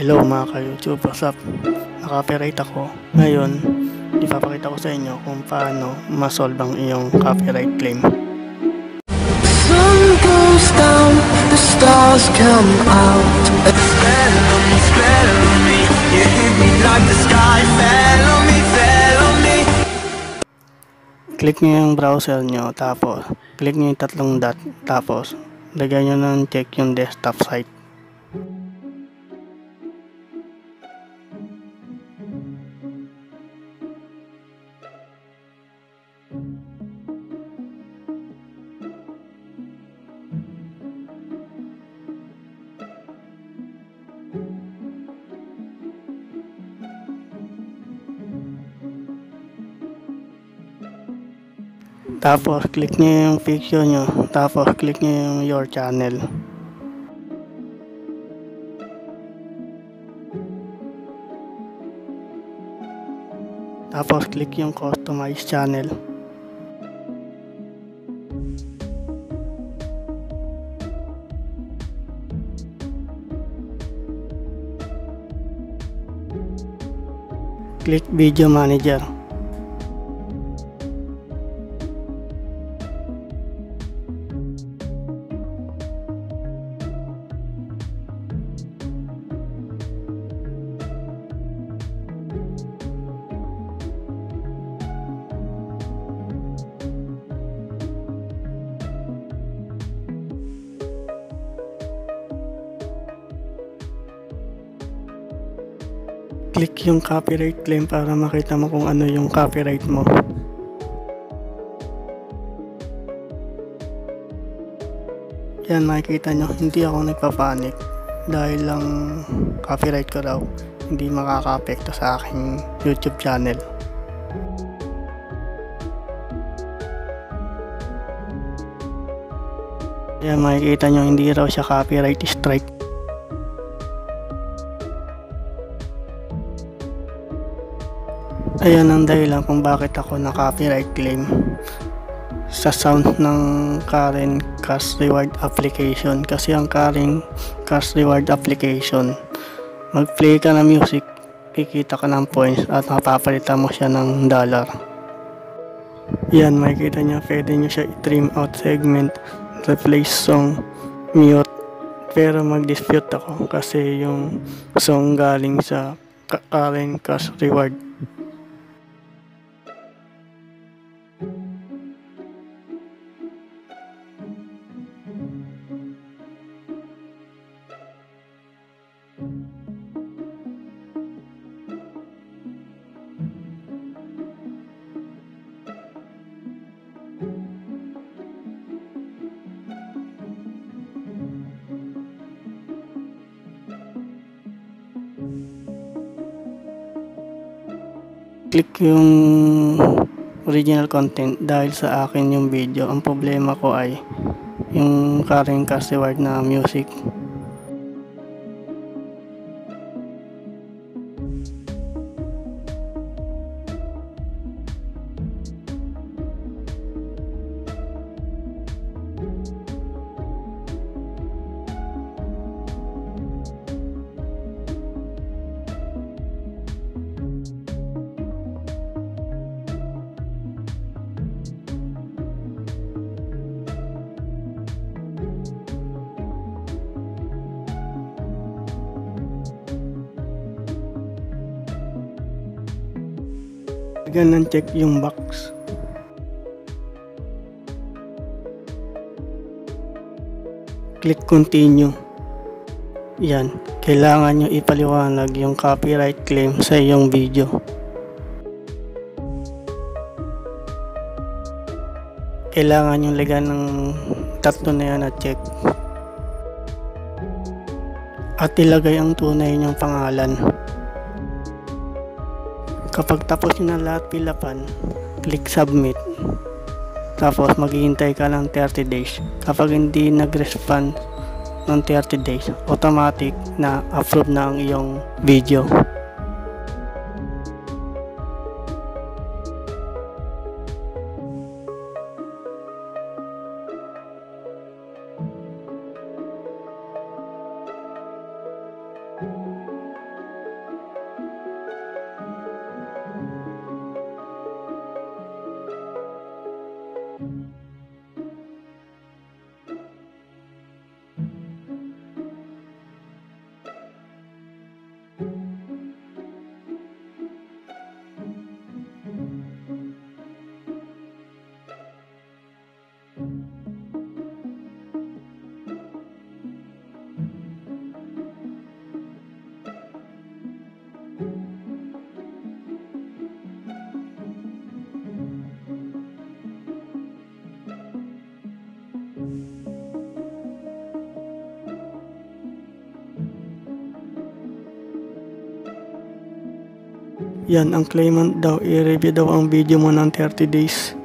Hello mga ka-YouTube, what's up? Naka-copyright ako. Ngayon, ipapakita ko sa inyo kung paano masolve ang iyong copyright claim. sun goes down, the stars come out. Spell on me, spell on me. You hit me like the sky fell on me, fell on me. Click nyo yung browser nyo, tapos click nyo yung tatlong dot, tapos lagyan nyo ng check yung desktop site. Tapos, click nyo yung picture nyo. Tapos, click nyo yung your channel. Tapos, click yung customize channel. Click video manager. Click yung copyright claim para makita mo kung ano yung copyright mo. Yan makikita nyo, hindi ako nagpapanik dahil lang copyright ko daw hindi makaka-apekto sa aking YouTube channel. Yan makikita nyo, hindi raw siya copyright strike. Ayan ang dahilan kung bakit ako na copyright claim sa sound ng Karen Cash Reward application. Kasi ang Karen Cash Reward application mag-play ka ng music kikita ka ng points at mapapalitan mo siya ng dollar. Yan makikita niya pwede nyo siya i-trim out segment replace song mute. Pero mag-dispute ako kasi yung song galing sa Karen Cash Reward click yung original content dahil sa akin yung video. Ang problema ko ay yung Karen Casteward na music. Ganun check yung box. Click continue. Yan. Kailangan nyo ipaliwanag yung copyright claim sa iyong video. Kailangan yung lagyan ng tatlo na yan at check. At ilagay ang tunay niyong pangalan. Kapag tapos nyo na lahat pilapan, click submit. Tapos maghihintay ka ng 30 days. Kapag hindi nag-respond ng 30 days, automatic na approve na ang iyong video. Yan, ang claimant daw, i-review daw ang video mo ng 30 days.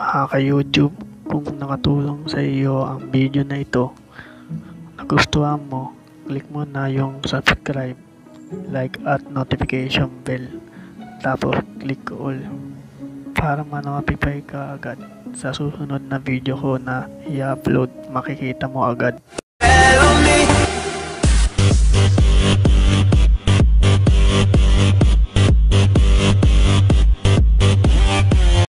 Mga ka-YouTube, kung nakatulong sa iyo ang video na ito, nagustuhan mo, click mo na yung subscribe, like at notification bell. Tapos click all para ma-notify ka agad sa susunod na video ko na i-upload, makikita mo agad.